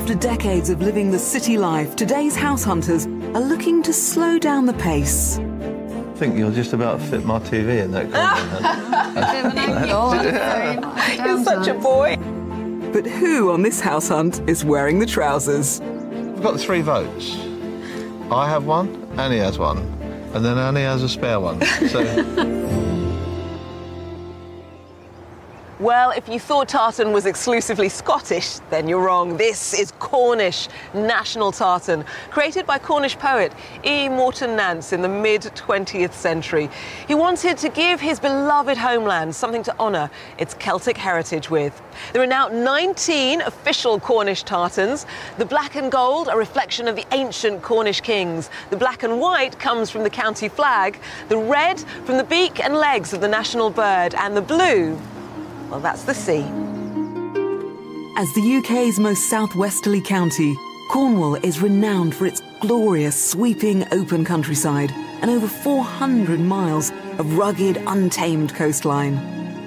After decades of living the city life, today's house hunters are looking to slow down the pace. I think you'll just about fit my TV in that comment. You're such a boy. But who on this house hunt is wearing the trousers? We've got three votes. I have one, Annie has one, and then Annie has a spare one. So. Well, if you thought tartan was exclusively Scottish, then you're wrong. This is Cornish national tartan, created by Cornish poet E. Morton Nance in the mid 20th century. He wanted to give his beloved homeland something to honour its Celtic heritage with. There are now 19 official Cornish tartans. The black and gold, a reflection of the ancient Cornish kings. The black and white comes from the county flag. The red from the beak and legs of the national bird. And the blue well, that's the sea. As the UK's most southwesterly county, Cornwall is renowned for its glorious, sweeping, open countryside and over 400 miles of rugged, untamed coastline.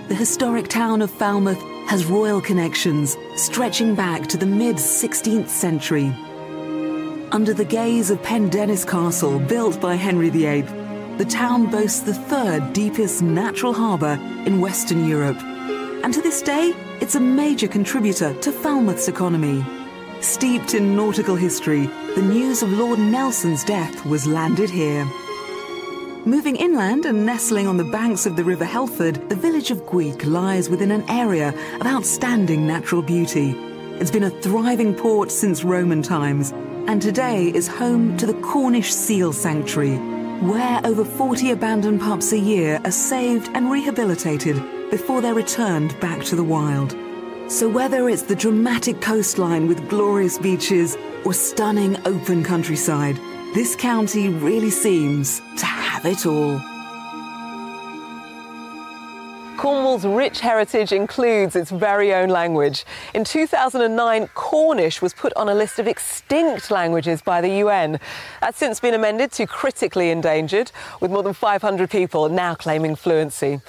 The historic town of Falmouth has royal connections stretching back to the mid 16th century. Under the gaze of Pendennis Castle, built by Henry VIII, the town boasts the third deepest natural harbour in Western Europe and to this day, it's a major contributor to Falmouth's economy. Steeped in nautical history, the news of Lord Nelson's death was landed here. Moving inland and nestling on the banks of the River Helford, the village of Gweek lies within an area of outstanding natural beauty. It's been a thriving port since Roman times, and today is home to the Cornish Seal Sanctuary, where over 40 abandoned pups a year are saved and rehabilitated before they're returned back to the wild. So whether it's the dramatic coastline with glorious beaches or stunning open countryside, this county really seems to have it all. Cornwall's rich heritage includes its very own language. In 2009, Cornish was put on a list of extinct languages by the UN. That's since been amended to critically endangered, with more than 500 people now claiming fluency.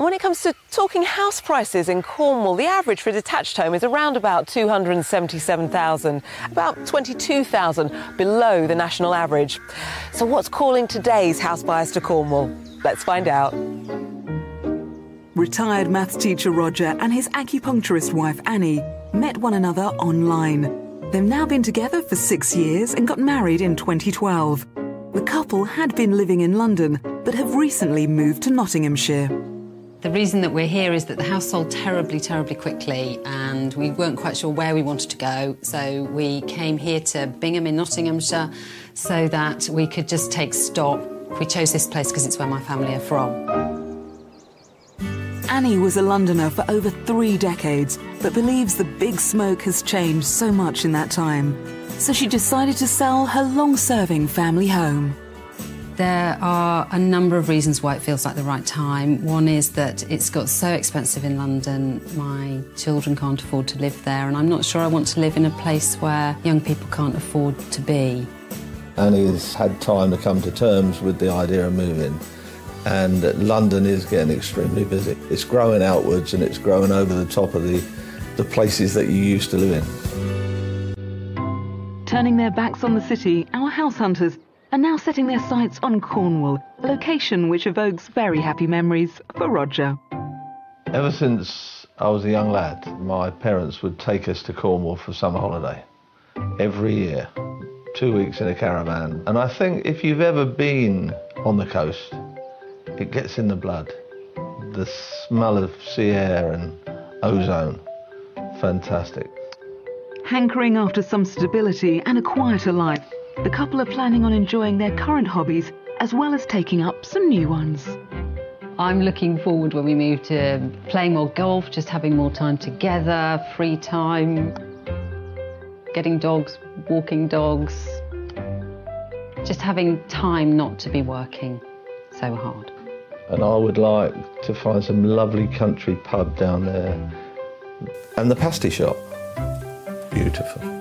And when it comes to talking house prices in Cornwall, the average for a detached home is around about 277,000, about 22,000 below the national average. So what's calling today's house buyers to Cornwall? Let's find out. Retired maths teacher Roger and his acupuncturist wife Annie met one another online. They've now been together for six years and got married in 2012. The couple had been living in London but have recently moved to Nottinghamshire. The reason that we're here is that the house sold terribly, terribly quickly, and we weren't quite sure where we wanted to go. So we came here to Bingham in Nottinghamshire so that we could just take stock. We chose this place because it's where my family are from. Annie was a Londoner for over three decades, but believes the big smoke has changed so much in that time. So she decided to sell her long serving family home. There are a number of reasons why it feels like the right time. One is that it's got so expensive in London, my children can't afford to live there, and I'm not sure I want to live in a place where young people can't afford to be. Annie's had time to come to terms with the idea of moving and London is getting extremely busy. It's growing outwards and it's growing over the top of the, the places that you used to live in. Turning their backs on the city, our house hunters are now setting their sights on Cornwall, a location which evokes very happy memories for Roger. Ever since I was a young lad, my parents would take us to Cornwall for summer holiday every year, two weeks in a caravan. And I think if you've ever been on the coast, it gets in the blood. The smell of sea air and ozone, fantastic. Hankering after some stability and a quieter life, the couple are planning on enjoying their current hobbies as well as taking up some new ones. I'm looking forward when we move to playing more golf, just having more time together, free time, getting dogs, walking dogs, just having time not to be working so hard and I would like to find some lovely country pub down there. And the pasty shop. Beautiful.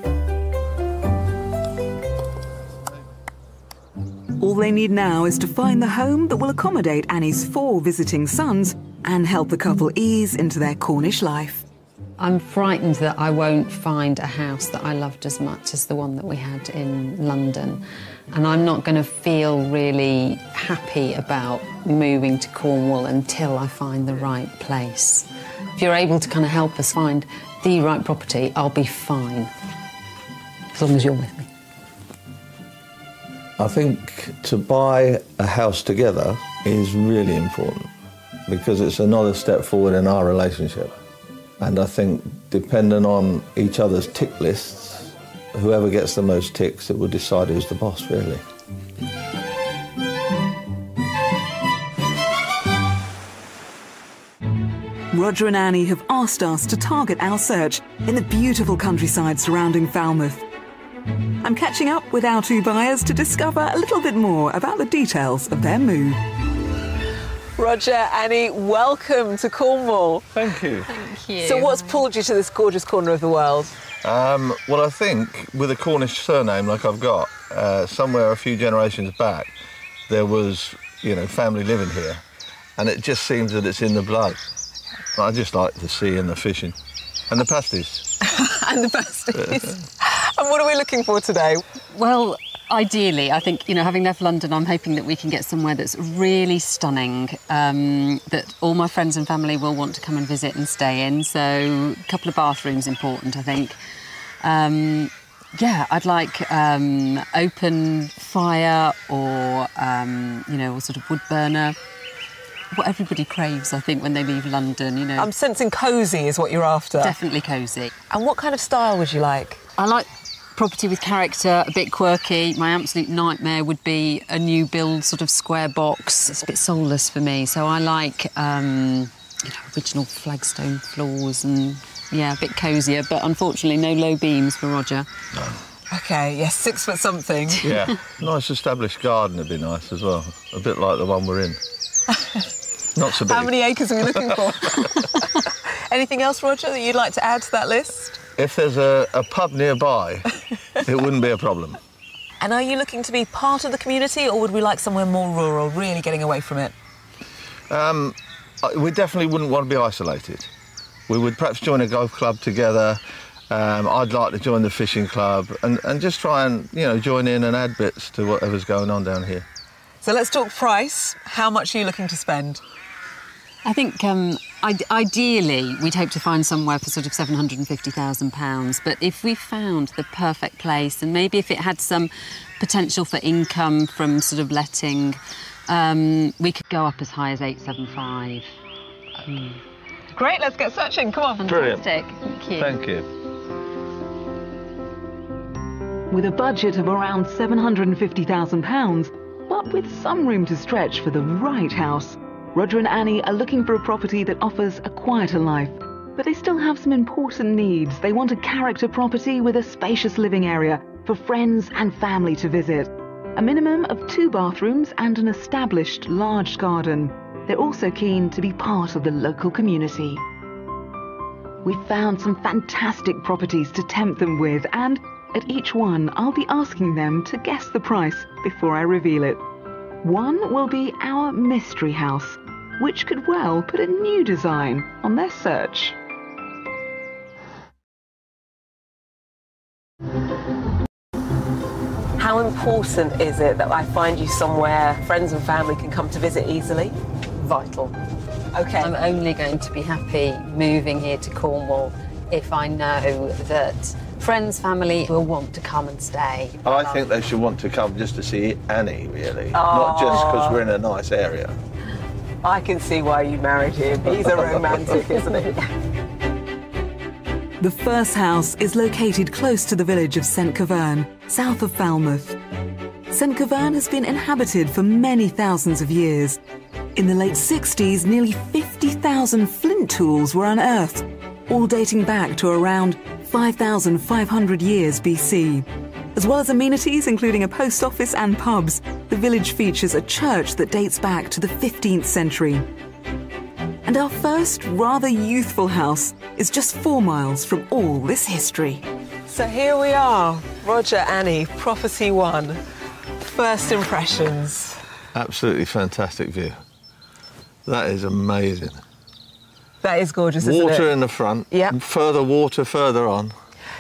All they need now is to find the home that will accommodate Annie's four visiting sons and help the couple ease into their Cornish life. I'm frightened that I won't find a house that I loved as much as the one that we had in London. And I'm not going to feel really happy about moving to Cornwall until I find the right place. If you're able to kind of help us find the right property, I'll be fine. As long as you're with me. I think to buy a house together is really important because it's another step forward in our relationship. And I think depending on each other's tick lists, whoever gets the most ticks, it will decide who's the boss, really. Roger and Annie have asked us to target our search in the beautiful countryside surrounding Falmouth. I'm catching up with our two buyers to discover a little bit more about the details of their move. Roger, Annie, welcome to Cornwall. Thank you. Thank you. So, what's pulled you to this gorgeous corner of the world? Um, well, I think with a Cornish surname like I've got, uh, somewhere a few generations back, there was, you know, family living here, and it just seems that it's in the blood. I just like the sea and the fishing, and the pasties. and the pasties. and what are we looking for today? Well, ideally, I think, you know, having left London, I'm hoping that we can get somewhere that's really stunning, um, that all my friends and family will want to come and visit and stay in. So, a couple of bathrooms important, I think. Um, yeah, I'd like um, open fire or, um, you know, a sort of wood burner. What everybody craves, I think, when they leave London, you know. I'm sensing cosy is what you're after. definitely cosy. And what kind of style would you like? I like property with character, a bit quirky. My absolute nightmare would be a new build sort of square box. It's a bit soulless for me. So I like, um, you know, original flagstone floors and yeah, a bit cosier. But unfortunately, no low beams for Roger. No. Okay, yes, six foot something. Yeah. nice established garden would be nice as well. A bit like the one we're in. Not so big. How many acres are we looking for? Anything else, Roger, that you'd like to add to that list? If there's a, a pub nearby, it wouldn't be a problem. And are you looking to be part of the community, or would we like somewhere more rural, really getting away from it? Um, we definitely wouldn't want to be isolated. We would perhaps join a golf club together. Um, I'd like to join the fishing club and, and just try and you know join in and add bits to whatever's going on down here. So let's talk price. How much are you looking to spend? I think um, I- ideally we'd hope to find somewhere for sort of seven hundred and fifty thousand pounds. But if we found the perfect place, and maybe if it had some potential for income from sort of letting, um, we could go up as high as eight seven five. Great, let's get searching. Come on. Brilliant. Fantastic. Thank you. Thank you. With a budget of around £750,000, but with some room to stretch for the right house, Roger and Annie are looking for a property that offers a quieter life. But they still have some important needs. They want a character property with a spacious living area for friends and family to visit. A minimum of two bathrooms and an established large garden. They're also keen to be part of the local community. We've found some fantastic properties to tempt them with, and at each one, I'll be asking them to guess the price before I reveal it. One will be our mystery house, which could well put a new design on their search. How important is it that I find you somewhere friends and family can come to visit easily? Vital. Okay. I'm only going to be happy moving here to Cornwall if I know that friends, family will want to come and stay. I think they should want to come just to see Annie, really, not just because we're in a nice area. I can see why you married him. He's a romantic, isn't he? The first house is located close to the village of St. Keverne, south of Falmouth. St. Keverne has been inhabited for many thousands of years. In the late 60s, nearly 50,000 flint tools were unearthed, all dating back to around 5,500 years BC. As well as amenities, including a post office and pubs, the village features a church that dates back to the 15th century. And our first, rather youthful house is just four miles from all this history. So here we are, Roger, Annie, Prophecy One. First impressions. Absolutely fantastic view. That is amazing. That is gorgeous, isn't Water in the front. Yeah. Further water further on.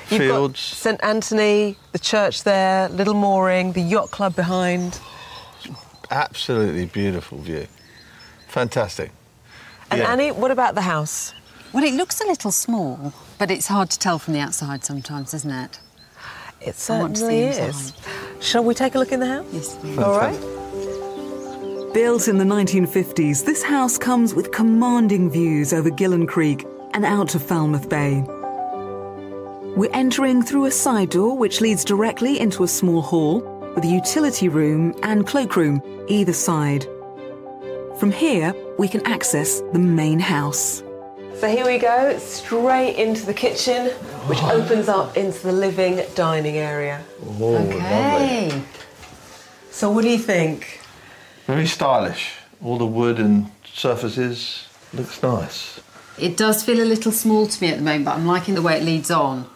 You've got Fields. St Anthony, the church there, little mooring, the yacht club behind. Absolutely beautiful view. Fantastic. And Yeah. Annie, what about the house? Well, it looks a little small, but it's hard to tell from the outside sometimes, isn't it? It I want to certainly see is. Shall we take a look in the house? Yes, please. All right. Built in the 1950s, this house comes with commanding views over Gillan Creek and out to Falmouth Bay. We're entering through a side door which leads directly into a small hall with a utility room and cloakroom either side. From here, we can access the main house. So here we go, straight into the kitchen, which opens up into the living dining area. Oh, lovely. Okay. So what do you think? Very stylish. All the wood and surfaces looks nice. It does feel a little small to me at the moment, but I'm liking the way it leads on.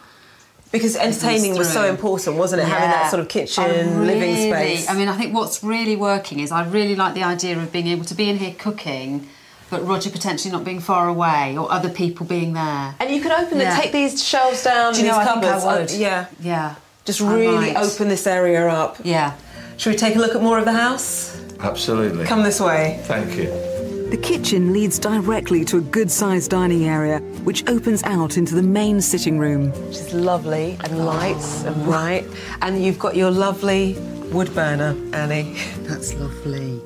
Because entertaining was so important, wasn't it? Having that sort of kitchen, I living space. I mean, I think what's really working is I really like the idea of being able to be in here cooking, but Roger potentially not being far away or other people being there. and you could open Yeah. it, take these shelves down, Do you these know, I think I would. uh, yeah. Yeah. Just really open this area up. Yeah. Should we take a look at more of the house? Absolutely. Come this way. Thank you. The kitchen leads directly to a good sized dining area which opens out into the main sitting room. Which is lovely and light and bright. And you've got your lovely wood burner, Annie. That's lovely.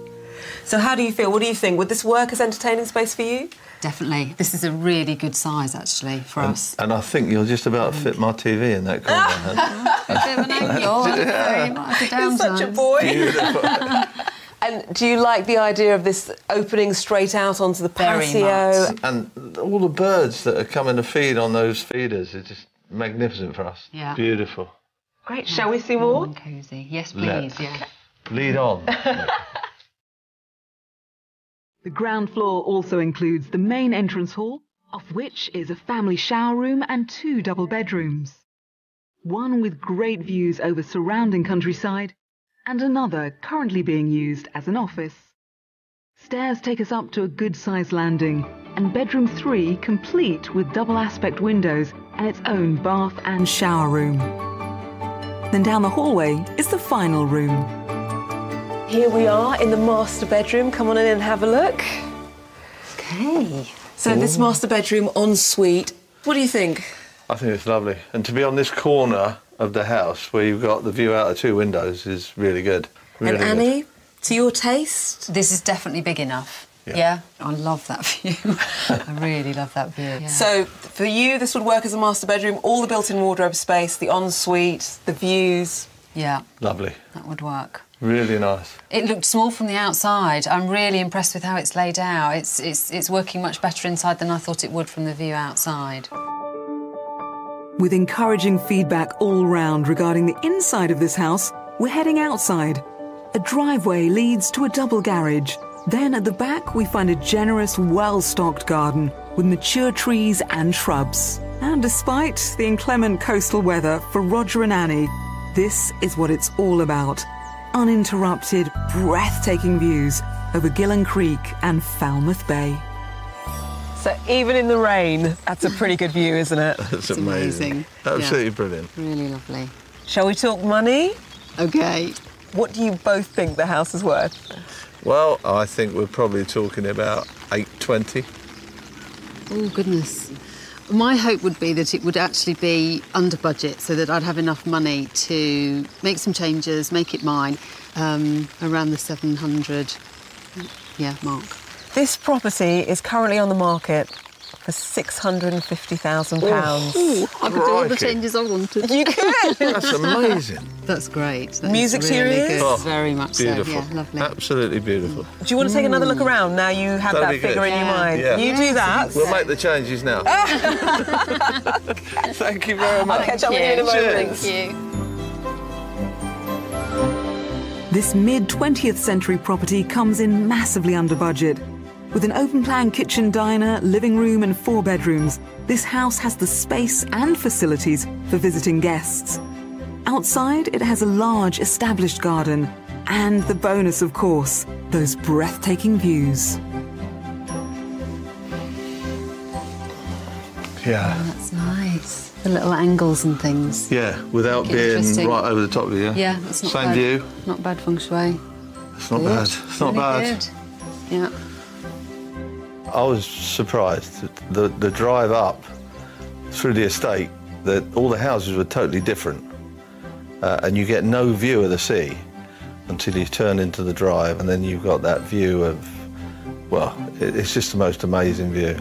So how do you feel? What do you think? Would this work as entertaining space for you? Definitely. This is a really good size actually for us. And I think you'll just about fit my TV in that corner. huh? a bit of an angle. very much a You're such a downside. boy. Beautiful. And do you like the idea of this opening straight out onto the Very patio? much. and all the birds that are coming to feed on those feeders are just magnificent for us. Yeah. Beautiful. Great. Shall we see more? And cosy. Yes, Let's. please. Yeah. Lead on. The ground floor also includes the main entrance hall, of which is a family shower room and two double bedrooms. One with great views over surrounding countryside, and another currently being used as an office. Stairs take us up to a good sized landing, and bedroom three complete with double aspect windows and its own bath and shower room. Then down the hallway is the final room. Here we are in the master bedroom. Come on in and have a look. Okay. So this master bedroom ensuite. What do you think? I think it's lovely. And to be on this corner of the house where you've got the view out of two windows is really good. Really and good. Annie, to your taste? This is definitely big enough. Yeah. Yeah. I love that view. I really love that view. Yeah. So for you, this would work as a master bedroom. All the built-in wardrobe space, the ensuite, the views. yeah, Lovely. that would work. Really nice. It looked small from the outside. I'm really impressed with how it's laid out. It's it's it's working much better inside than I thought it would from the view outside. With encouraging feedback all round regarding the inside of this house, we're heading outside. A driveway leads to a double garage. Then at the back, we find a generous, well stocked garden with mature trees and shrubs. And despite the inclement coastal weather for Roger and Annie, this is what it's all about uninterrupted, breathtaking views over Gillan Creek and Falmouth Bay. So even in the rain, that's a pretty good view, isn't it? That's It's amazing. amazing. Absolutely brilliant. Really lovely. Shall we talk money? Okay. What do you both think the house is worth? Well, I think we're probably talking about 820. Oh goodness. My hope would be that it would actually be under budget so that I'd have enough money to make some changes, make it mine, um, around the 700 yeah, mark. This property is currently on the market for £650,000. I could do all the changes I wanted. You could! That's amazing. That's great. That is Music to your really ears? good. Oh, Very much Beautiful. so. Yeah, lovely. Absolutely beautiful. Do you want to take another look mm. around now you have That'd that be good. figure in your mind? Yeah. You do that. We'll make the changes now. Thank you very much. I'll catch up with you in a moment. Cheers. This mid 20th century property comes in massively under budget. With an open plan kitchen diner, living room, and four bedrooms, this house has the space and facilities for visiting guests. Outside, it has a large established garden, and the bonus, of course, those breathtaking views. Yeah. Oh, that's nice. The little angles and things. Yeah, without being right over the top of you. Yeah, it's not Same bad. view. Not bad feng shui. It's not Good. bad. It's not Really bad. good. Yeah. I was surprised the the drive up through the estate that all the houses were totally different, uh, and you get no view of the sea until you turn into the drive, and then you've got that view of, well, it, it's just the most amazing view.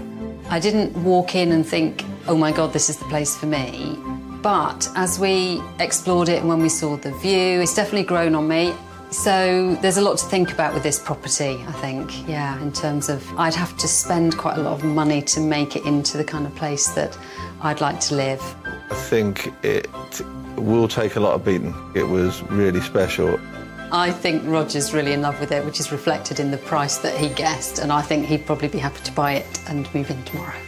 I didn't walk in and think, oh my God, this is the place for me. But as we explored it and when we saw the view, it's definitely grown on me. So there's a lot to think about with this property, I think. Yeah, in terms of I'd have to spend quite a lot of money to make it into the kind of place that I'd like to live. I think it will take a lot of beating. It was really special. I think Roger's really in love with it, which is reflected in the price that he guessed, and I think he'd probably be happy to buy it and move in tomorrow.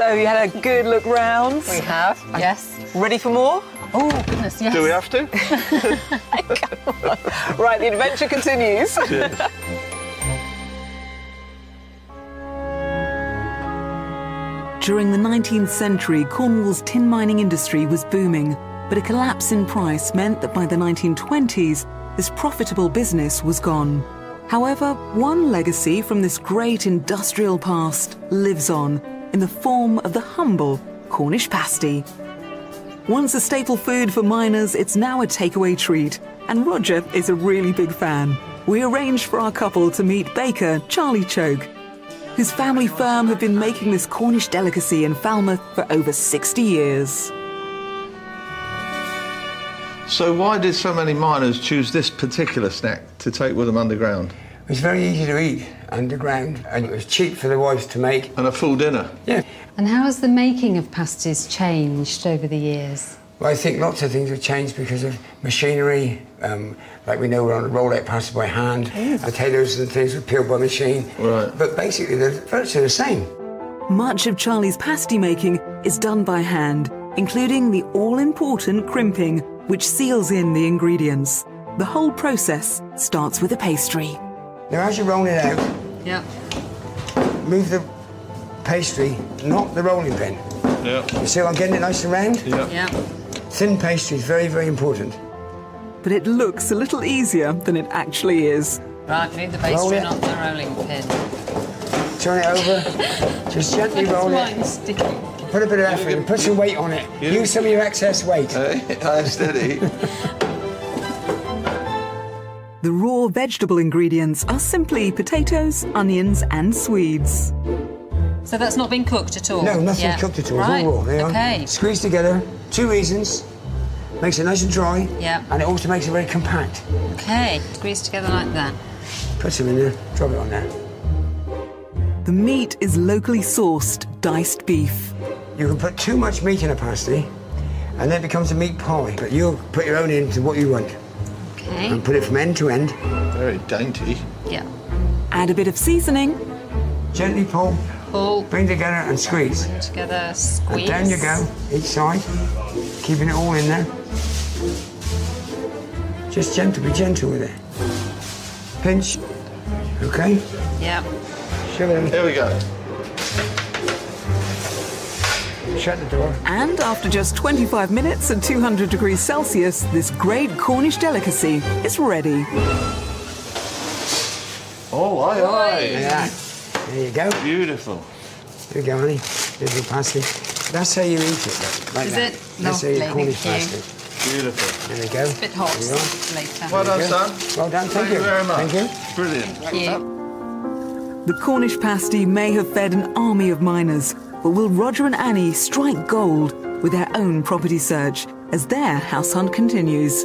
So you had a good look round. We have, yes. Ready for more? Oh, goodness, yes. Do we have to? Right, the adventure continues. Cheers. During the 19th century, Cornwall's tin mining industry was booming, but a collapse in price meant that by the 1920s, this profitable business was gone. However, one legacy from this great industrial past lives on in the form of the humble Cornish pasty. Once a staple food for miners, it's now a takeaway treat, and Roger is a really big fan. We arranged for our couple to meet baker Charlie Choak, whose family firm have been making this Cornish delicacy in Falmouth for over 60 years. So why did so many miners choose this particular snack to take with them underground? It's very easy to eat underground and it was cheap for the wives to make. And a full dinner? Yeah. And how has the making of pasties changed over the years? Well, I think lots of things have changed because of machinery. Um, like we know we're on a roll out pasta by hand. Potatoes and things were peeled by machine. Right. But basically they're virtually the same. Much of Charlie's pasty making is done by hand, including the all important crimping, which seals in the ingredients. The whole process starts with a pastry. Now as you roll it out, Yeah. move the pastry, not the rolling pin. Yeah. You see I'm getting it nice and round? Yeah. yeah. Thin pastry is very, very important. But it looks a little easier than it actually is. Right, move the pastry, it. not the rolling pin. Turn it over, just gently roll it. Mine's sticky. Put a bit of effort in, put some weight on it. Use some of your excess weight. I'm steady. The raw vegetable ingredients are simply potatoes, onions, and Swedes. So that's not been cooked at all? No, nothing's Yeah. cooked at all. Right. It's all raw. There you are. Okay. Squeeze together. Two reasons. Makes it nice and dry. Yeah. And it also makes it very compact. Okay. Squeeze together like that. Put some in there. Drop it on there. The meat is locally sourced diced beef. You can put too much meat in a pasty, and then it becomes a meat pie. But you'll put your own into what you want Okay. and put it from end to end. Very dainty. Yeah. Add a bit of seasoning, Gently pull, Pull bring together, and squeeze. Bring together, squeeze. And down you go, each side, keeping it all in there. Just gentle, be gentle with it. Pinch. Okay? Yeah. Shove it in. Here we go. Shut the door. and after just 25 minutes at 200 degrees Celsius, this great Cornish delicacy is ready. Oh, aye, aye. Yeah. There you go. Beautiful. There you go, honey. There's your pasty. That's how you eat it, look, like Is that. it? That's how you Cornish thank you. pasty. Beautiful. There you go. Bit hot There you later. Well done, you go. son. Well done, thank you you. very much. Thank you. Brilliant. Thank you. The Cornish pasty may have fed an army of miners, but will Roger and Annie strike gold with their own property search as their house hunt continues?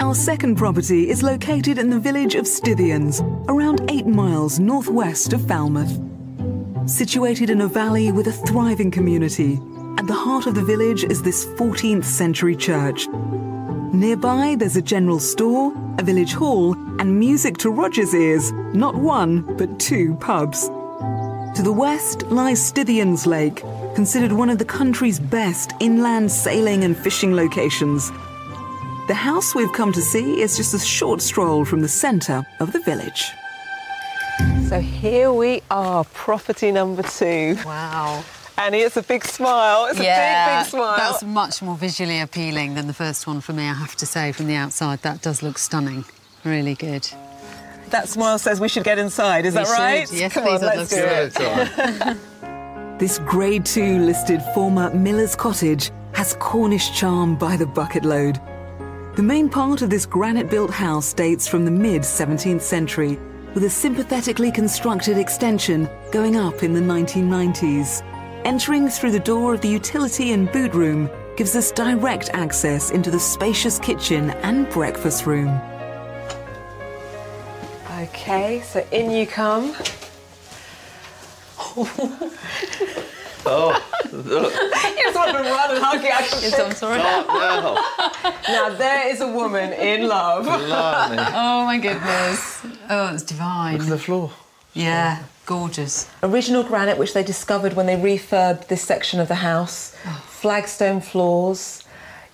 Our second property is located in the village of Stithians, around eight miles northwest of Falmouth. Situated in a valley with a thriving community, at the heart of the village is this 14th century church. Nearby, there's a general store, a village hall, and music to Roger's ears, not one, but two pubs. To the west lies Stithians Lake, considered one of the country's best inland sailing and fishing locations. The house we've come to see is just a short stroll from the centre of the village. So here we are, property number two. Wow. Annie, it's a big smile. It's a yeah, big, big smile. that's much more visually appealing than the first one for me, I have to say, from the outside. That does look stunning. Really good. That smile says we should get inside. Is We that right? should. Yes, Come please, on, let's do to. it. This Grade 2 listed former Miller's Cottage has Cornish charm by the bucket load. The main part of this granite built house dates from the mid 17th century, with a sympathetically constructed extension going up in the 1990s. Entering through the door of the utility and boot room gives us direct access into the spacious kitchen and breakfast room. Okay, so in you come. Oh, look. You just want to run and hug it. I can Yes, I'm sorry. Oh, Now there is a woman in love. Blimey. Oh my goodness. Oh, it's divine. Look at the floor. Yeah, gorgeous. Original granite, which they discovered when they refurbed this section of the house. Flagstone floors.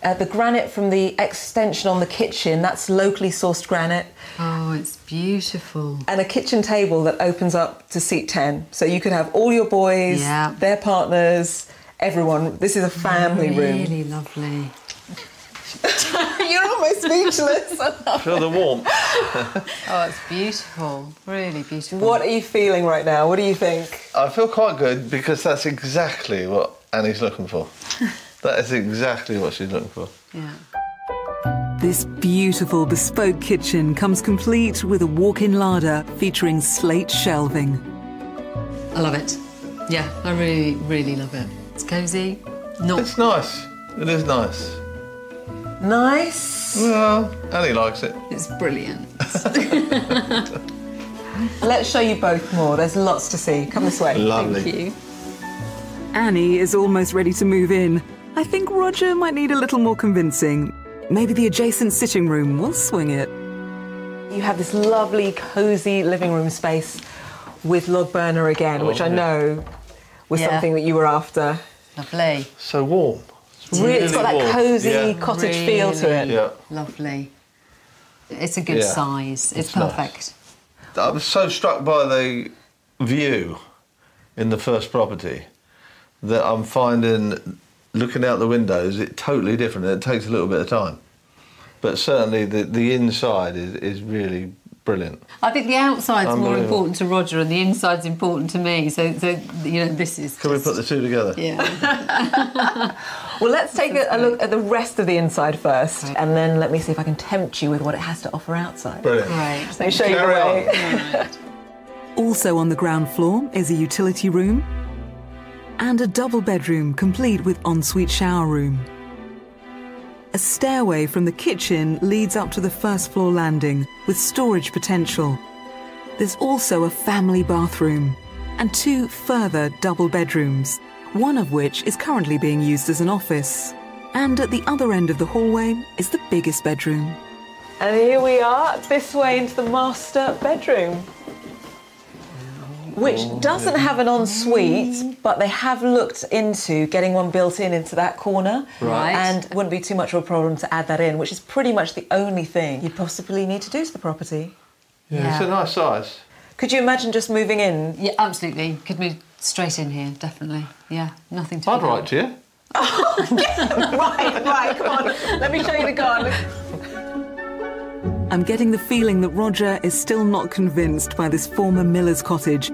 Uh, the granite from the extension on the kitchen, that's locally sourced granite. Oh, it's beautiful. And a kitchen table that opens up to seat 10. So you could have all your boys, Yeah. their partners, everyone. This is a family room. Really lovely. You're almost speechless. Feel the warmth. Oh, it's beautiful. Really beautiful. what are you feeling right now? What do you think? I feel quite good because that's exactly what Annie's looking for. that is exactly what she's looking for. Yeah. This beautiful bespoke kitchen comes complete with a walk in larder featuring slate shelving. I love it. Yeah, I really, really love it. It's cosy. Not It's nice. It is nice. Nice. Well, Annie likes it. it's brilliant. Let's show you both more. There's lots to see. Come this way. Lovely. Thank you. Annie is almost ready to move in. I think Roger might need a little more convincing. Maybe the adjacent sitting room will swing it. You have this lovely, cosy living room space with log burner again, which I know was Yeah. something that you were after. Lovely. So warm. Really, it's got that cosy Yeah. cottage feel to it. Yeah. Lovely. It's a good Yeah. size. It's, It's nice. perfect. I was so struck by the view in the first property that I'm finding looking out the windows it totally different. It takes a little bit of time, but certainly the the inside is is really brilliant. I think the outside's more important to Roger and the inside's important to me. So, so you know, this is. Can we put the two together? Yeah. Well, let's take a, a look at the rest of the inside first, and then let me see if I can tempt you with what it has to offer outside. Brilliant. Great. Let me show you the Carry on. way. Also on the ground floor is a utility room and a double bedroom complete with ensuite shower room. A stairway from the kitchen leads up to the first floor landing with storage potential. There's also a family bathroom and two further double bedrooms, one of which is currently being used as an office. And at the other end of the hallway is the biggest bedroom. And here we are, this way into the master bedroom. Which oh, doesn't have an ensuite, but they have looked into getting one built in into that corner. Right. And wouldn't be too much of a problem to add that in, which is pretty much the only thing you possibly need to do to the property. Yeah, It's a nice size. Could you imagine just moving in? Yeah, absolutely. Could move straight in here, definitely. Yeah, nothing to. I'd write to you. Oh, right, right, come on. Let me show you the garden. I'm getting the feeling that Roger is still not convinced by this former miller's cottage.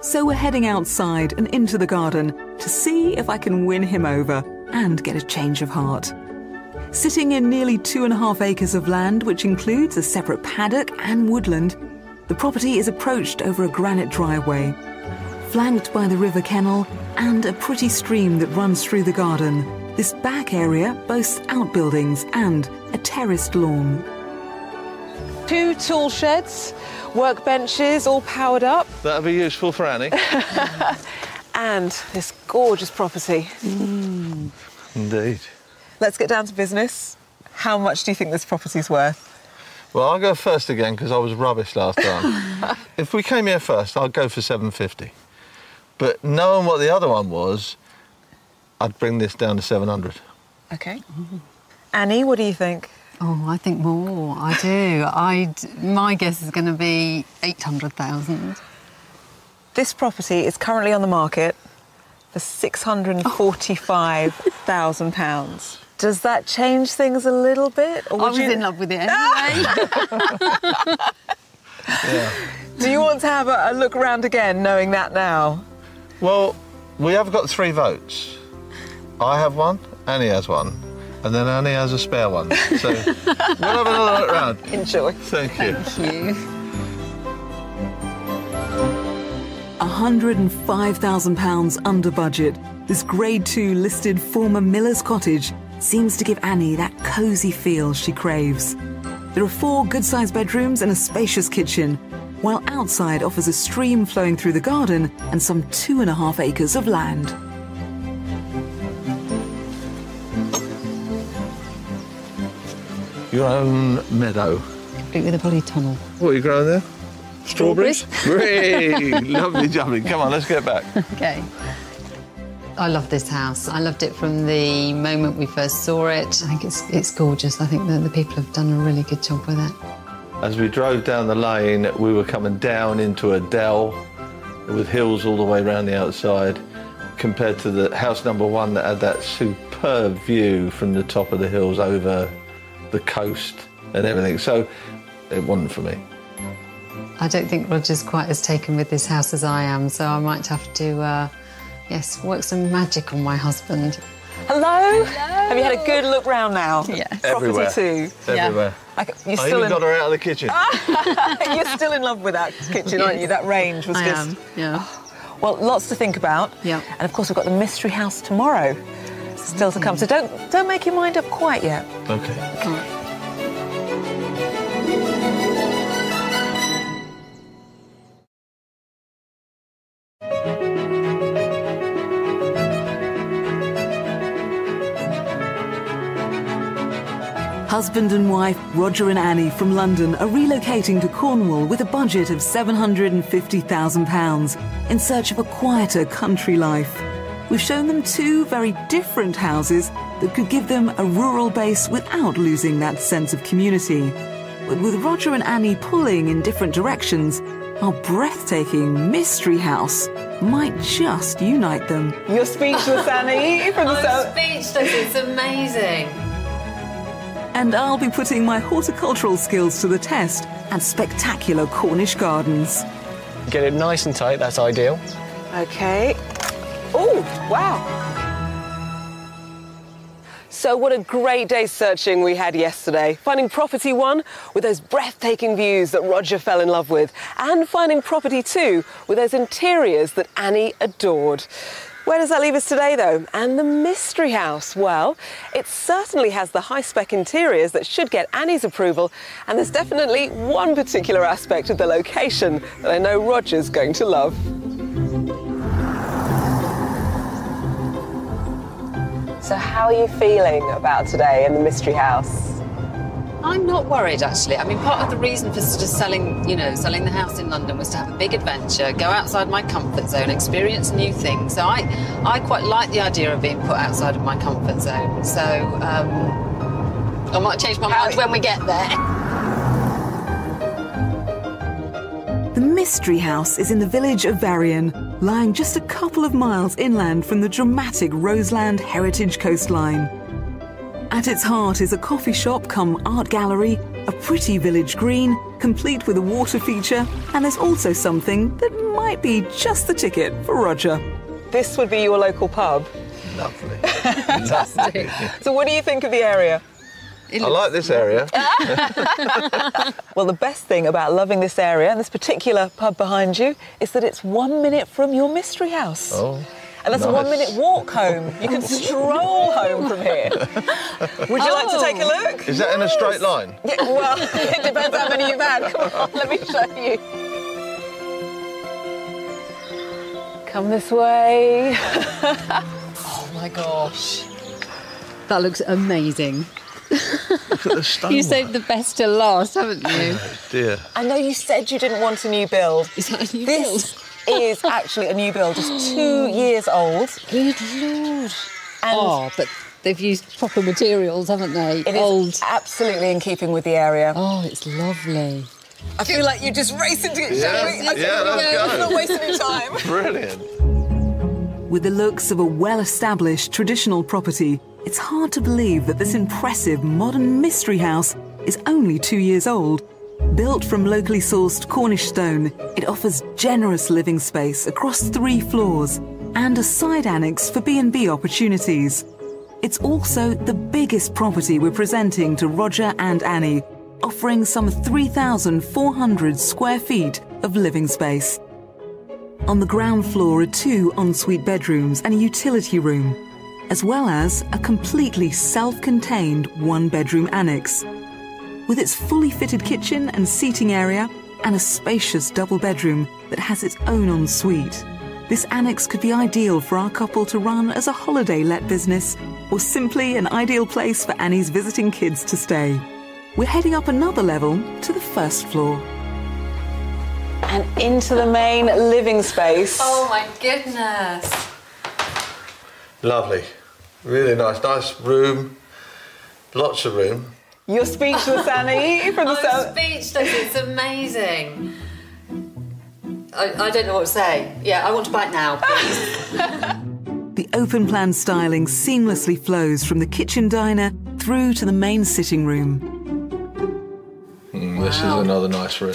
So we're heading outside and into the garden to see if I can win him over and get a change of heart. Sitting in nearly two and a half acres of land, which includes a separate paddock and woodland, the property is approached over a granite driveway, flanked by the River Kennall and a pretty stream that runs through the garden. This back area boasts outbuildings and a terraced lawn. Two tool sheds, workbenches, all powered up, That'll be useful for Annie. and this gorgeous property. Mm. Indeed. Let's get down to business. How much do you think this property's worth? Well, I'll go first again because I was rubbish last time. if we came here first, I'd go for 750. But knowing what the other one was, I'd bring this down to 700. Okay. Annie, what do you think? Oh, I think more. I do. I my guess is going to be eight hundred thousand. This property is currently on the market for £645,000. Does that change things a little bit? Or I was you- in love with it anyway. Do you want to have a, a look around again, knowing that now? Well, we have got three votes. I have one, Annie has one, and then Annie has a spare one. So we'll have another look round. Enjoy. Thank you. Thank you. £105,000 under budget, this Grade 2 listed former Miller's Cottage seems to give Annie that cosy feel she craves. There are four good sized bedrooms and a spacious kitchen, while outside offers a stream flowing through the garden and some two and a half acres of land. Your own meadow. With a polytunnel. What are you growing there? Strawberries. Great! Lovely jubbly. Come on, let's get back. Okay. I love this house. I loved it from the moment we first saw it. I think it's it's gorgeous. I think that the people have done a really good job with it. As we drove down the lane, we were coming down into a dell with hills all the way around the outside, compared to the house number one that had that superb view from the top of the hills over the coast and everything. So it wasn't for me. I don't think Roger's quite as taken with this house as I am, so I might have to, uh, yes, work some magic on my husband. Hello? Have you had a good look round now? Yeah. Property Everywhere. two. Everywhere. Okay, You're I still even in, got her out of the kitchen. you're still in love with that kitchen, aren't you? That range was I just am. Yeah. well, lots to think about. Yeah. And of course, we've got the mystery house tomorrow still to come. So don't don't make your mind up quite yet. Okay. Husband and wife Roger and Annie from London are relocating to Cornwall with a budget of £750,000 in search of a quieter country life. We've shown them two very different houses that could give them a rural base without losing that sense of community. But with Roger and Annie pulling in different directions, our breathtaking mystery house might just unite them. You're speechless, Annie, from the south. speechless. It's amazing. And I'll be putting my horticultural skills to the test at spectacular Cornish gardens. Get it nice and tight, that's ideal. Okay. Oh, wow. So, what a great day searching we had yesterday. Finding property one with those breathtaking views that Roger fell in love with, and finding property two with those interiors that Annie adored. Where does that leave us today, though? And the mystery house? Well, it certainly has the high spec interiors that should get Annie's approval, and there's definitely one particular aspect of the location that I know Roger's going to love. So, how are you feeling about today in the mystery house? I'm not worried actually. I mean, part of the reason for sort of selling, you know, selling the house in London was to have a big adventure, go outside my comfort zone, experience new things. So I, I quite like the idea of being put outside of my comfort zone. So um, I might change my mind when we get there. The Mystery House is in the village of Veryan, lying just a couple of miles inland from the dramatic Roseland Heritage coastline. At its heart is a coffee shop come art gallery, a pretty village green, complete with a water feature, and there's also something that might be just the ticket for Roger. This would be your local pub. Lovely. Fantastic. so, what do you think of the area? I like this area. Well, the best thing about loving this area and this particular pub behind you is that it's one minute from your mystery house. Oh. And that's a one minute walk home. You can stroll home from here. Would you like to take a oh. look? Is that in a straight line? Yeah, well, it depends how many you've had. Come on, let me show you. Come this way. Oh my gosh. That looks amazing. Look at the. You saved the best till last, haven't you? Oh, dear. I know you said you didn't want a new build. Is that a new This is actually a new build, just two years old. Good lord. And oh, but They've used proper materials, haven't they? It is Old. absolutely in keeping with the area. Oh, it's lovely. I feel like you're just racing to get Yeah, shall we? yeah, let's no, go. Let's not wasting any time. Brilliant. With the looks of a well established traditional property, it's hard to believe that this impressive modern mystery house is only two years old. Built from locally sourced Cornish stone, it offers generous living space across three floors and a side annex for B&B opportunities. It's also the biggest property we're presenting to Roger and Annie, offering some 3,400 square feet of living space. On the ground floor are two ensuite bedrooms and a utility room, as well as a completely self contained one bedroom annex. With its fully fitted kitchen and seating area, and a spacious double bedroom that has its own ensuite. This annex could be ideal for our couple to run as a holiday let business, or simply an ideal place for Annie's visiting kids to stay. We're heading up another level to the first floor. And into the main living space. Oh my goodness. Lovely. Really nice. Nice room. Lots of room. You're speechless, Annie, from the sound. speechless. It's amazing. I, I don't know what to say. Yeah, I want to bite now, please. The open plan styling seamlessly flows from the kitchen diner through to the main sitting room. Mm, This is another nice room.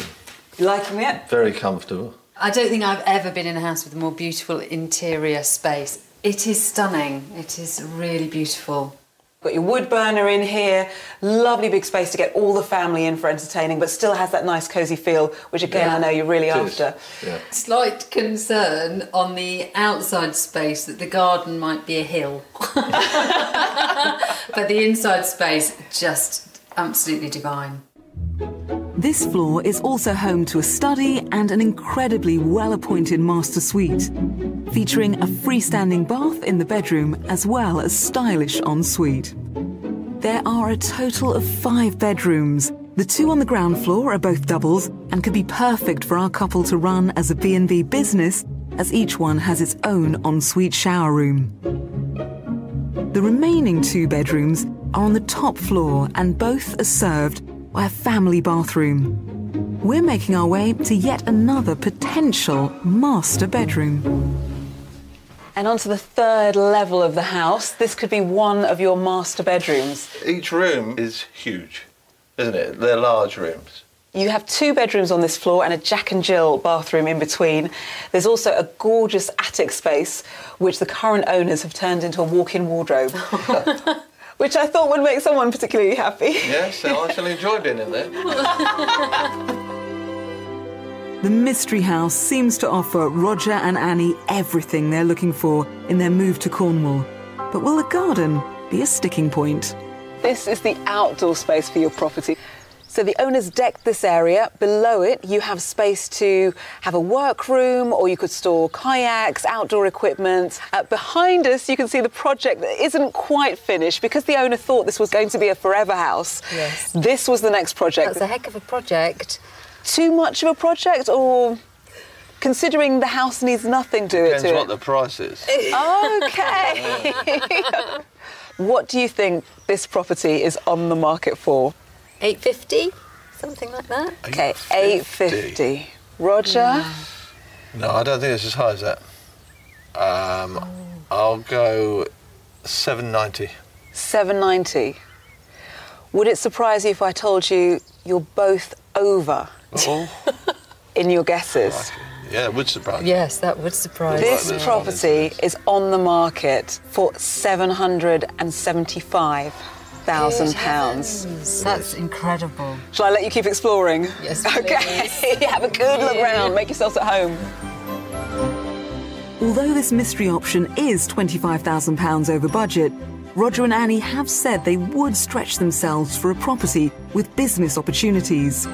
You liking it? Very comfortable. I don't think I've ever been in a house with a more beautiful interior space. It is stunning. It is really beautiful. Got your wood burner in here, lovely big space to get all the family in for entertaining, but still has that nice cosy feel, which again Yeah. I know you're really It is. after. Yeah. Slight concern on the outside space that the garden might be a hill. but the inside space, just absolutely divine. This floor is also home to a study and an incredibly well appointed master suite, featuring a freestanding bath in the bedroom as well as stylish ensuite. There are a total of five bedrooms. The two on the ground floor are both doubles and could be perfect for our couple to run as a B&B business as each one has its own ensuite shower room. The remaining two bedrooms are on the top floor and both are served by a family bathroom. We're making our way to yet another potential master bedroom. And onto the third level of the house. This could be one of your master bedrooms. Each room is huge, isn't it? They're large rooms. You have two bedrooms on this floor and a Jack and Jill bathroom in between. There's also a gorgeous attic space, which the current owners have turned into a walk in wardrobe. which I thought would make someone particularly happy. Yes, so I shall enjoy being in there. The Mystery House seems to offer Roger and Annie everything they're looking for in their move to Cornwall. But will the garden be a sticking point? This is the outdoor space for your property. So the owners decked this area. Below it, you have space to have a workroom, or you could store kayaks, outdoor equipment. Uh, behind us, you can see the project that isn't quite finished because the owner thought this was going to be a forever house. Yes. This was the next project. That's a heck of a project. Too much of a project, or considering the house needs nothing to it? Depends To what it? the price is. Okay. what do you think this property is on the market for? 850? Something like that? Okay, 850. Roger? No, I don't think it's as high as that. Um, I'll go 790. 790. Would it surprise you if I told you you're both over Oh, in your guesses? yeah, it would surprise me. Yes, that would surprise This this property one, is on the market for £775,000. That's incredible. Shall I let you keep exploring? Yes, Okay, have a good look round, make yourselves at home. Although this mystery option is £25,000 over budget, Roger and Annie have said they would stretch themselves for a property with business opportunities.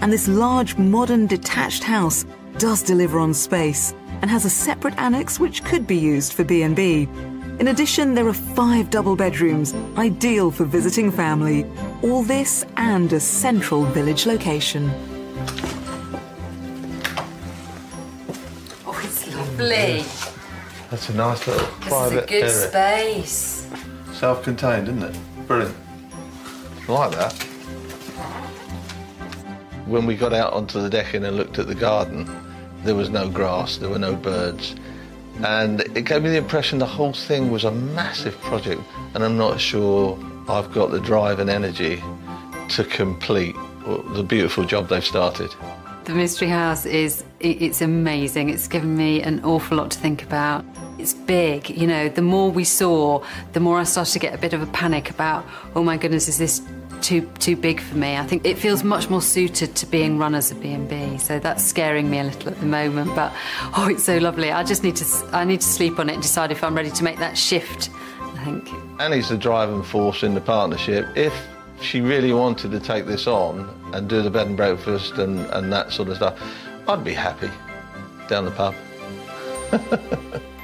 And this large, modern, detached house does deliver on space and has a separate annex which could be used for B&B. In addition, there are five double bedrooms, ideal for visiting family. All this and a central village location. Oh, it's lovely. That's a nice little This private is a good area. space. Self-contained, isn't it? Brilliant. I like that. When we got out onto the decking and looked at the garden, there was no grass, there were no birds. And it gave me the impression the whole thing was a massive project, and I'm not sure I've got the drive and energy to complete the beautiful job they've started. The Mystery House is it's amazing. It's given me an awful lot to think about. It's big, you know. The more we saw, the more I started to get a bit of a panic about, oh my goodness, is this too too big for me? I think it feels much more suited to being run as a B&B. So that's scaring me a little at the moment. But oh, it's so lovely. I just need to I need to sleep on it and decide if I'm ready to make that shift. I think. Annie's the driving force in the partnership. If she really wanted to take this on and do the bed and breakfast and, and that sort of stuff, I'd be happy down the pub.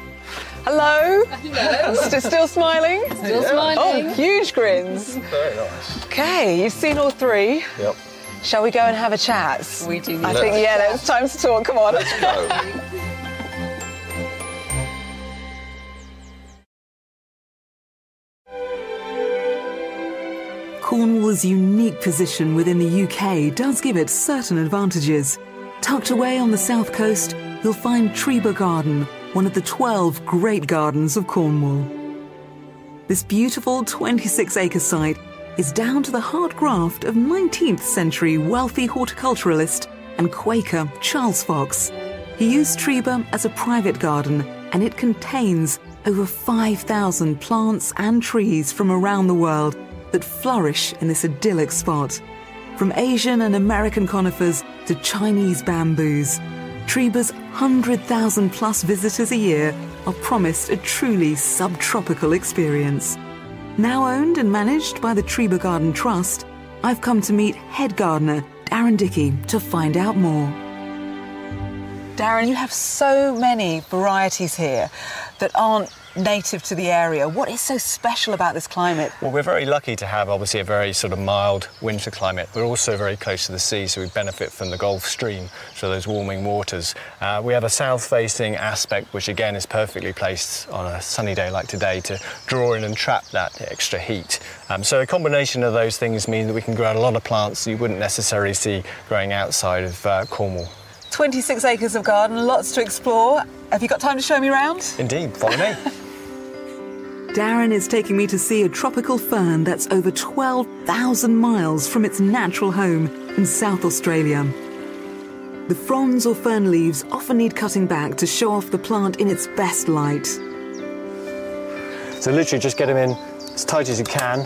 Hello. Hello. St- still smiling? Still smiling. Oh, huge grins. Very nice. Okay, you've seen all three. Yep. Shall we go and have a chat? We do. I need think, yeah, chat. it's time to talk. Come on. Let's go. Cornwall's unique position within the UK does give it certain advantages. Tucked away on the south coast, you'll find Trebah Garden, one of the 12 great gardens of Cornwall. This beautiful 26 acre site is down to the hard graft of 19th century wealthy horticulturalist and Quaker Charles Fox. He used Trebah as a private garden and it contains over 5,000 plants and trees from around the world that flourish in this idyllic spot. From Asian and American conifers to Chinese bamboos, Trebah's 100,000 plus visitors a year are promised a truly subtropical experience. Now owned and managed by the Trebah Garden Trust, I've come to meet head gardener Darren Dickey to find out more. Darren, you have so many varieties here that aren't native to the area. What is so special about this climate? Well, we're very lucky to have obviously a very sort of mild winter climate. We're also very close to the sea, so we benefit from the Gulf Stream, so those warming waters. Uh, we have a south-facing aspect, which again is perfectly placed on a sunny day like today to draw in and trap that extra heat. Um, so a combination of those things mean that we can grow a lot of plants you wouldn't necessarily see growing outside of uh, Cornwall. 26 acres of garden, lots to explore. Have you got time to show me around? Indeed, follow me. Darren is taking me to see a tropical fern that's over 12,000 miles from its natural home in South Australia. The fronds or fern leaves often need cutting back to show off the plant in its best light. so literally just get them in as tight as you can.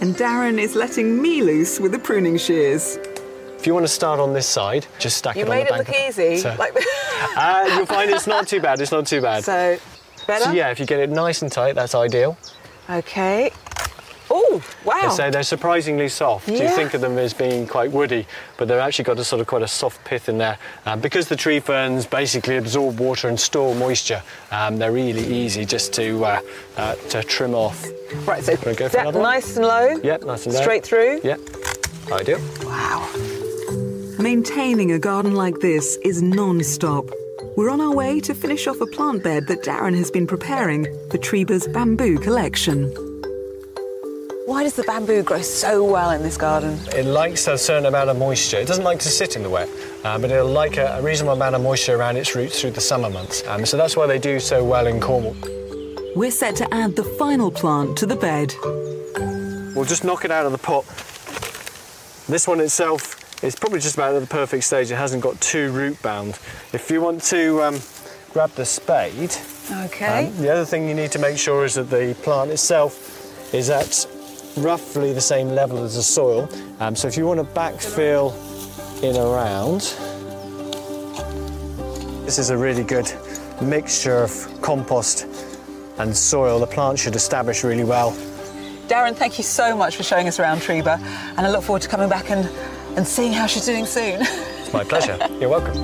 And Darren is letting me loose with the pruning shears. If you want to start on this side, just stack You it on made the it bank. look easy. So- Like, Uh, you'll find it's not too bad. It's not too bad. so, better? So, yeah, if you get it nice and tight, that's ideal. Okay. Oh, wow. They say they're surprisingly soft. You think of them as being quite woody, but they've actually got a sort of quite a soft pith in there. Um, because the tree ferns basically absorb water and store moisture, um, they're really easy just to uh, uh, to trim off. Right, so Wanna go for that another nice and low. Yep, nice and low. Straight through. Yep, ideal. Wow. Maintaining a garden like this is non-stop. We're on our way to finish off a plant bed that Darren has been preparing for Trebah's bamboo collection. Why does the bamboo grow so well in this garden? It likes a certain amount of moisture. It doesn't like to sit in the wet, uh, but it'll like a, a reasonable amount of moisture around its roots through the summer months. Um, so that's why they do so well in Cornwall. We're set to add the final plant to the bed. We'll just knock it out of the pot. This one itself is probably just about at the perfect stage. It hasn't got too root bound. If you want to um, grab the spade, Okay. um, the other thing you need to make sure is that the plant itself is at roughly the same level as the soil. Um, so if you want to backfill in around, this is a really good mixture of compost and soil. The plant should establish really well. Darren, thank you so much for showing us around Trebah, and I look forward to coming back and, and seeing how she's doing soon. It's my pleasure. You're welcome.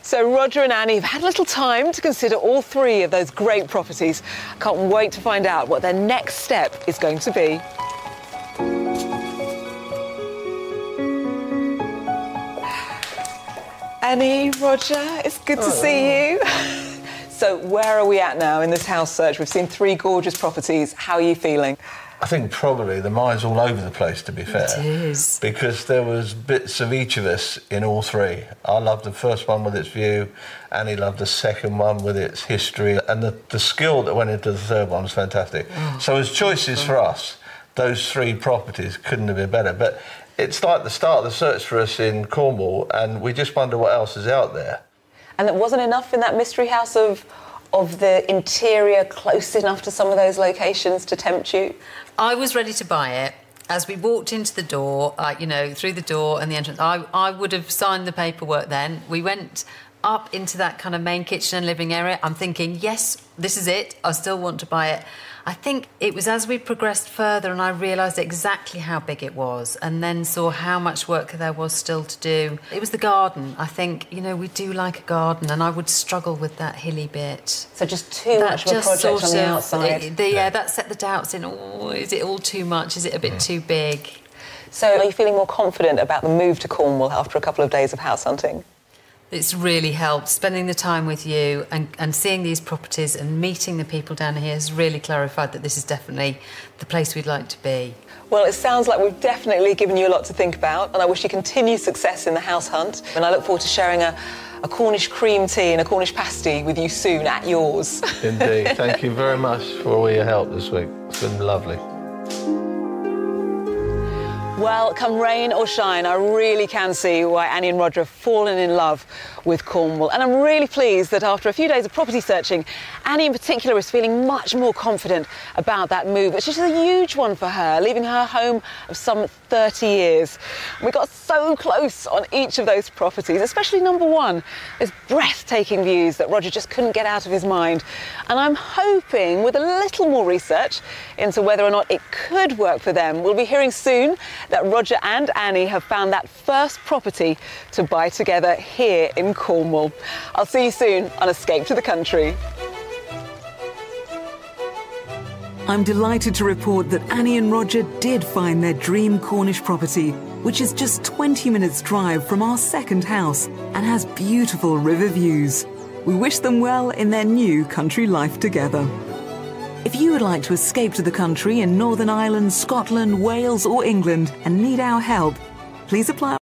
So Roger and Annie have had a little time to consider all three of those great properties. Can't wait to find out what their next step is going to be. Annie, Roger, it's good to see oh. you. so, where are we at now in this house search? We've seen three gorgeous properties. How are you feeling? I think probably the mind's all over the place, to be fair. It is. Because there was bits of each of us in all three. I loved the first one with its view, Annie loved the second one with its history, and the, the skill that went into the third one was fantastic. Oh. So as choices for us, those three properties couldn't have been better. But it's like the start of the search for us in Cornwall, and we just wonder what else is out there. And it wasn't enough in that mystery house of of the interior close enough to some of those locations to tempt you? I was ready to buy it. As we walked into the door, uh, you know, through the door and the entrance, I, I would have signed the paperwork then. We went up into that kind of main kitchen and living area. I'm thinking, yes, this is it. I still want to buy it. I think it was as we progressed further and I realised exactly how big it was and then saw how much work there was still to do. It was the garden. I think, you know, we do like a garden and I would struggle with that hilly bit. So just too That much of a project sort on the of- outside. it- the- yeah, that set the doubts in. Oh, is it all too much? Is it a bit mm. too big? So are you feeling more confident about the move to Cornwall after a couple of days of house hunting? It's really helped. Spending the time with you and, and seeing these properties and meeting the people down here has really clarified that this is definitely the place we'd like to be. Well, it sounds like we've definitely given you a lot to think about, and I wish you continued success in the house hunt. And I look forward to sharing a, a Cornish cream tea and a Cornish pasty with you soon at yours. Indeed. Thank you very much for all your help this week. It's been lovely. Well, come rain or shine, I really can see why Annie and Roger have fallen in love with Cornwall. And I'm really pleased that after a few days of property searching, Annie in particular is feeling much more confident about that move, which is a huge one for her, leaving her home of some 30 years. We got so close on each of those properties, especially number one. There's breathtaking views that Roger just couldn't get out of his mind. And I'm hoping with a little more research into whether or not it could work for them, we'll be hearing soon that Roger and Annie have found that first property to buy together here in Cornwall. I'll see you soon on Escape to the Country. I'm delighted to report that Annie and Roger did find their dream Cornish property, which is just 20 minutes' drive from our second house and has beautiful river views. We wish them well in their new country life together. If you would like to escape to the country in Northern Ireland, Scotland, Wales, or England and need our help, please apply.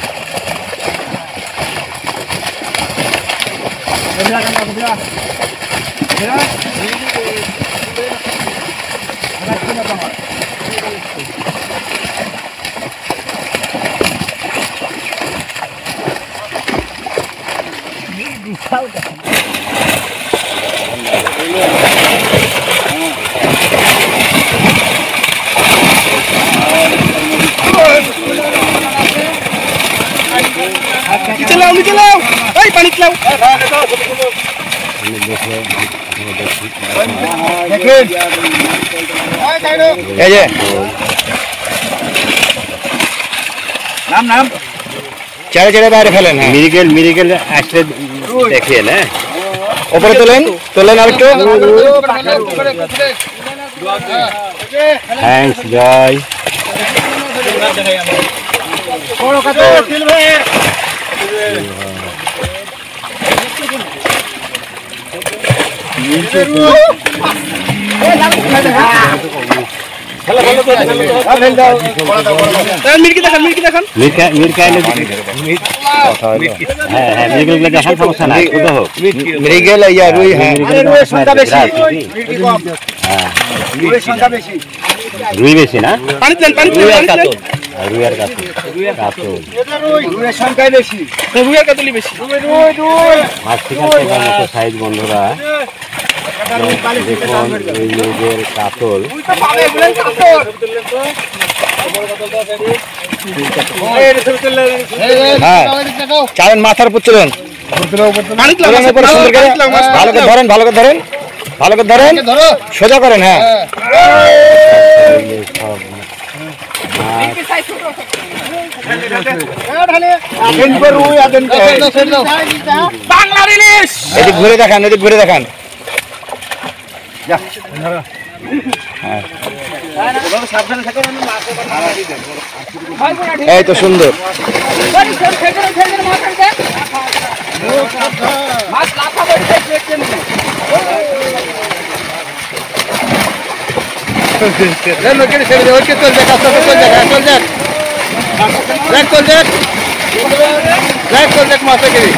こちら、こちら。こちら。上がってみよ。এই যে নাম নাম চেড়ে চেড়ে বাইরে ফেলেন মিরিগেল মিরিগেল আসলে দেখিয়ে না ওপরে তোলেন তোলেন আর একটু থ্যাংকস জয় মিরকা মিরকা এলে মিরগেল ইয়া রুই হ্যাঁ বেশি রুই বেশি না পানি রুই আর সংখ্যা বেশি রুই বেশি রুই রুই মাছ ঠিক আছে সাইজ বন্ধুরা দেখুন এই লেজের কাতল কারণ মাথার উপর চলুন ভালো করে ধরেন ভালো করে ধরেন ভালো করে ধরেন সোজা করেন হ্যাঁ ঘুরে দেখান এদিক ঘুরে দেখান। হ্যাঁ। এই তো সুন্দর। চল দেখ চল দেখ চল দেখ। রাইট কন্ট্যাক্ট মাসে গিরি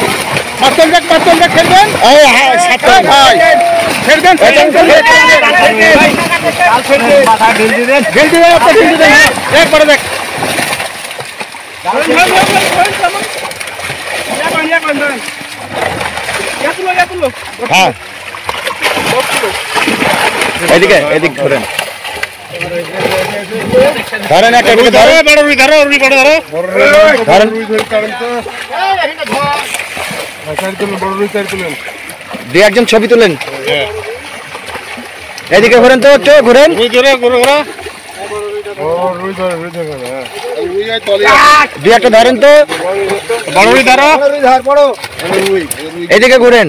মাস কন্ট্যাক্ট মাস কন্ট্যাক্ট খেলবেন এই হ্যাঁ সাথে ভাই খেলবেন মাথা ঢিল দিবেন ঢিল দিবেন আপনি ঢিল দিবেন এক বড় দেখ হ্যাঁ এদিকে এদিক ধরেন ধরেন একটা রুই ধরো বড় রুই ধরো রুই বড় ধরো। ধরেন। রুই ধরে কারণ তো সাইড তুলেন বড় রুই সাইড তুলেন একজন ছবি তুলেন। এদিকে ঘোরেন তো চো ঘোরেন। রুই ধরে ঘোরো একটা ধরেন তো। এদিকে ঘোরেন।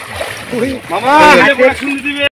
মামা শুনে দিবে।